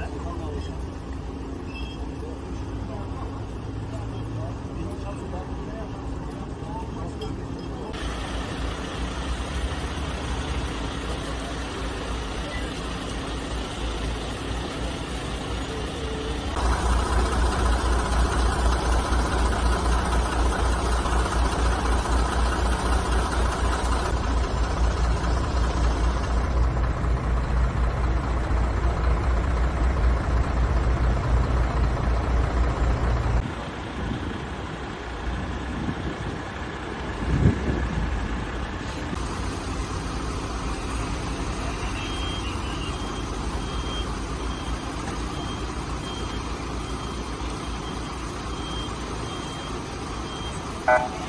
that. Uh,